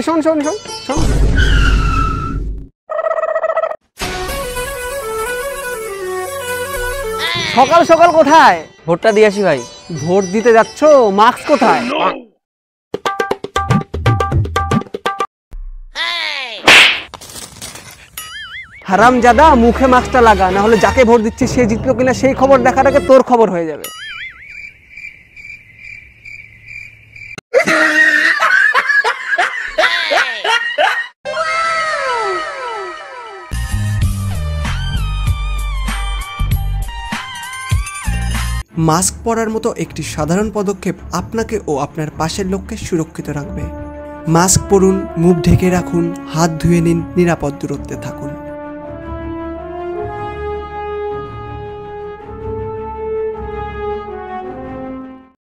ভাই শোন শোন শোন শোন। সকাল সকাল কোথায়? ভোটটা দিয়ে আসি ভাই। ভোট দিতে যাচ্ছ? মাস্ক কোথায়? হারাম জাদা মুখে মাস্কটা লাগা না হলে যাকে ভোট দিচ্ছিস সে জিতলো কিনা সেই খবর দেখার আগে তোর খবর হয়ে যাবে। মাস্ক পরার মতো একটি সাধারণ পদক্ষেপ আপনাকে ও আপনার পাশের লোককে সুরক্ষিত রাখবে। মাস্ক পরুন, মুখ ঢেকে রাখুন, হাত ধুয়ে নিন, নিরাপদ দূরত্বে থাকুন।